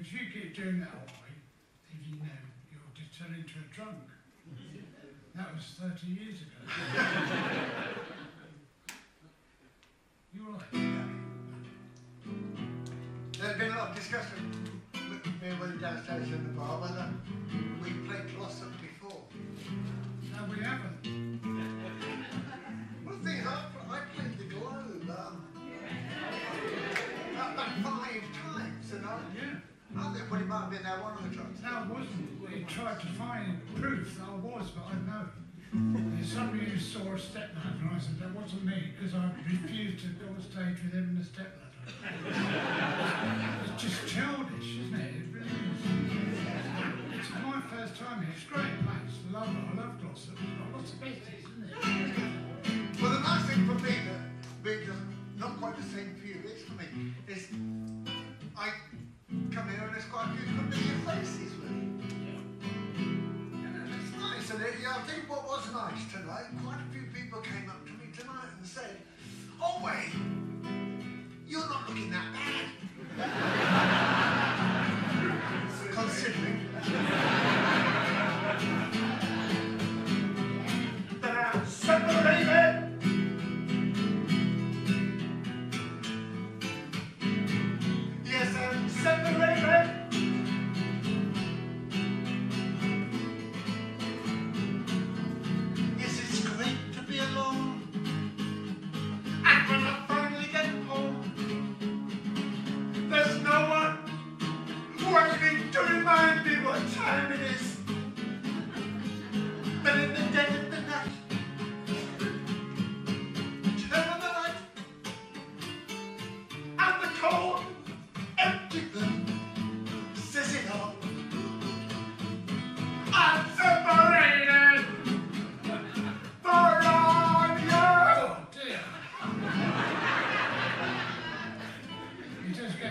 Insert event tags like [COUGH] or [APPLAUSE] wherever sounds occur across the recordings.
if you keep doing that all right, you know, you'll just turn into a drunk. That was 30 years ago. [LAUGHS] you all right? There's been a lot of discussion with me Willy downstairs in the bar whether we played Glossop I think well, it might have been there one of the. No, I wasn't. He tried to find proof that I was, but I know. And somebody who saw a stepladder, and I said, that wasn't me, because I refused to go on stage with him in a stepladder. it's just childish, isn't it? It really is. It's my first time here. It's a great place. Love it. I love got lots of business, isn't it? Well, the nice thing for me that being not quite the same for you, faces with me. And it's nice, and it, yeah, I think what was nice tonight, quite a few people came up to me tonight and said, Oh, wait, you're not looking that bad. [LAUGHS]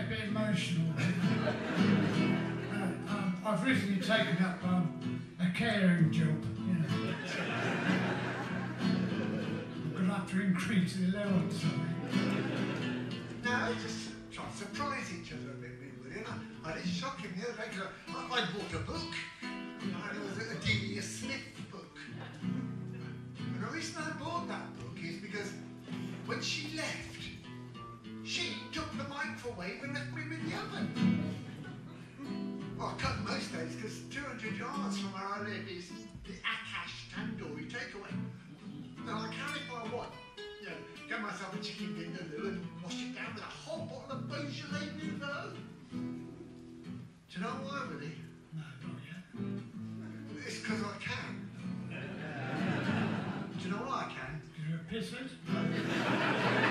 get a bit emotional. [LAUGHS] Uh, um, I've recently taken up um, a caring job. You know. I'm going to have to increase the allowance. Now, just try to surprise each other a bit, really, and I, did shock him the other day I, I bought a book, and it was a Delia Smith book. And the reason I bought that book is because when she left, she took the microwave and left me with the oven. Well, I cut most days because 200 yards from where I live is the Akash Tandoori takeaway. Now I can if I want. You know, get myself a chicken vindaloo and wash it down with a whole bottle of Beaujolais Nouveau. Do you know why, Willy? No, not yet. It's because I can. [LAUGHS] Do you know why I can? Because you're a pissers. [LAUGHS]